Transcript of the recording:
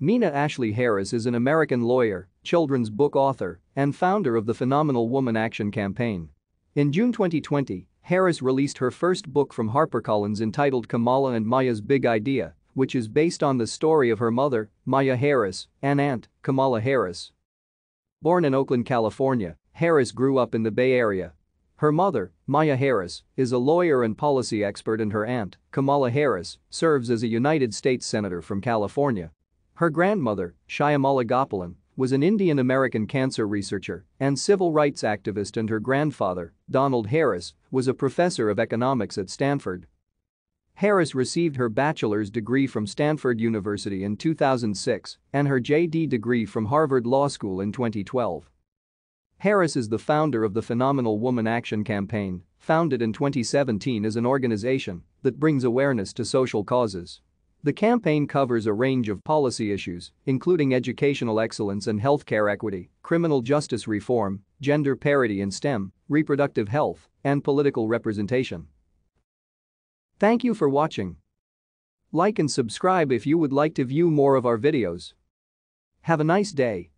Meena Ashley Harris is an American lawyer, children's book author, and founder of the Phenomenal Woman Action Campaign. In June 2020, Harris released her first book from HarperCollins entitled Kamala and Maya's Big Idea, which is based on the story of her mother, Maya Harris, and aunt, Kamala Harris. Born in Oakland, California, Harris grew up in the Bay Area. Her mother, Maya Harris, is a lawyer and policy expert and her aunt, Kamala Harris, serves as a United States Senator from California. Her grandmother, Shyamala Gopalan, was an Indian American cancer researcher and civil rights activist and her grandfather, Donald Harris, was a professor of economics at Stanford. Harris received her bachelor's degree from Stanford University in 2006 and her JD degree from Harvard Law School in 2012. Harris is the founder of the Phenomenal Woman Action Campaign, founded in 2017 as an organization that brings awareness to social causes. The campaign covers a range of policy issues, including educational excellence and healthcare equity, criminal justice reform, gender parity in STEM, reproductive health, and political representation. Thank you for watching. Like and subscribe if you would like to view more of our videos. Have a nice day.